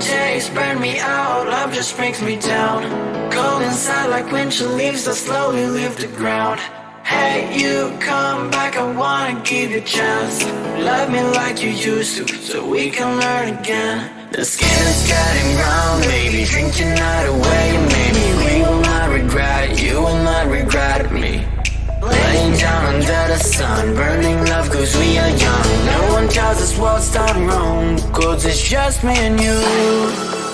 Days burn me out, love just brings me down. Cold inside like winter leaves that slowly leave the ground. Hey, you come back, I wanna give you a chance. Love me like you used to, so we can learn again. The skin is getting brown, baby. Drink your night away, maybe sun, burning love cause we are young. No one tells us what's done wrong, cause it's just me and you.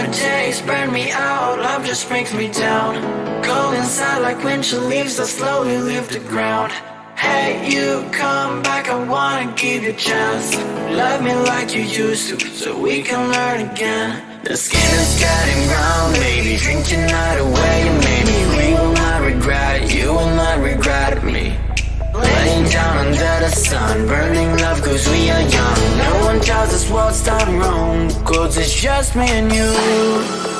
Summer days burn me out, love just brings me down. Cold inside like winter leaves that slowly leave the ground. Hey, you come back, I wanna give you a chance. Love me like you used to, so we can learn again. The skin is getting brown, baby. Drink your night away, and maybe we will not regret it. You will not regret me. Laying down the sun, burning love cause we are young. No one tells us what's done wrong, cause it's just me and you.